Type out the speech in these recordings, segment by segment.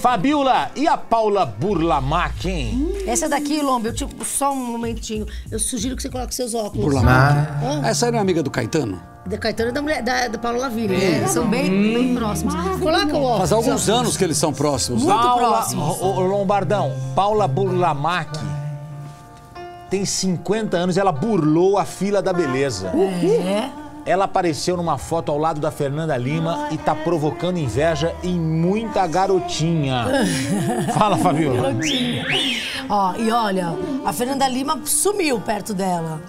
Fabiola, e a Paula Burlamac, hein? Essa daqui, Lombo, eu tipo, só um momentinho. Eu sugiro que você coloque seus óculos. Burlamac. Ah. Essa era amiga do Caetano? Da Caetano e da, mulher, da, da Paula Lavigne, né? São bem, bem próximos. Coloca o óculos. Faz alguns anos que eles são próximos. né? Muito Paula, próximos. ô, ô, Lombardão, Paula Burlamac tem 50 anos e ela burlou a fila da beleza. É? Ela apareceu numa foto ao lado da Fernanda Lima e tá provocando inveja em muita garotinha. Fala, Fabiola. Ó, e olha, a Fernanda Lima sumiu perto dela.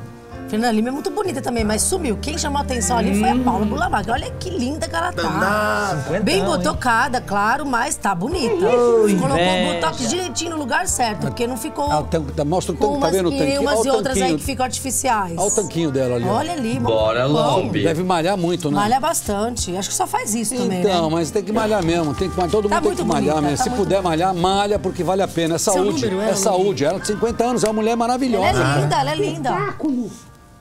Fernanda Lima é muito bonita também, mas sumiu. Quem chamou a atenção ali foi a Paula Bulamac. Olha que linda que ela tá. Bem botocada, claro, mas tá bonita. Colocou o botox direitinho no lugar certo, porque não ficou Ah, o tanque- mostra o tanque, tá vendo o e tanquinho? umas e outras aí que ficam artificiais. Olha o tanquinho dela ali. ó. Olha ali, Bora, bom. Lombi. Deve malhar muito, né? Malha bastante. Acho que só faz isso também, Então, né? mas tem que malhar mesmo, tem que malhar. Todo Tá mundo tem que malhar bonita, mesmo. tá Se puder malhar, malha, porque vale a pena. É saúde. número, é, é, saúde. Ela tem 50 anos, é uma mulher Ela maravilhosa. é linda, ela é linda.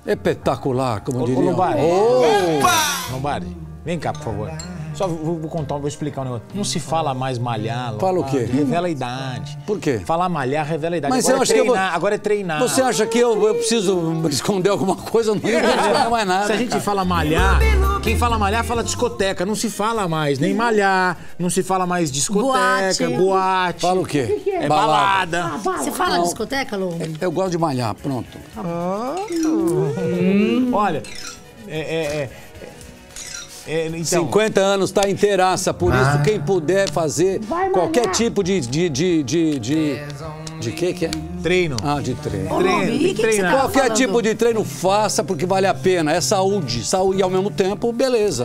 Espetacular, como ô, diria. Lombardi. Oh! Lombardi, vem cá, por favor. Só vou, vou contar, vou explicar um negócio. Não se fala mais malhar. Fala o quê? Revela a idade. Por quê? Falar malhar revela a idade. Mas agora é eu vou- treinar, agora é treinar. Você acha que eu, eu preciso esconder alguma coisa? Não esconder mais nada. Se a gente fala malhar, quem fala malhar fala discoteca. Não se fala mais nem malhar, não se fala mais discoteca, Boate. boate. Fala o quê? É balada. Você fala discoteca, Lô? Eu gosto de malhar, pronto. Olha, é, é, é, é, então, 50 anos, tá inteiraça. Por isso, quem puder fazer qualquer tipo de. de, de, de, de, de que que é? treino. Ah, de treino. Treino, que que, treinar. tava Qualquer tipo de treino faça porque vale a pena. É saúde. Saúde e ao mesmo tempo, beleza.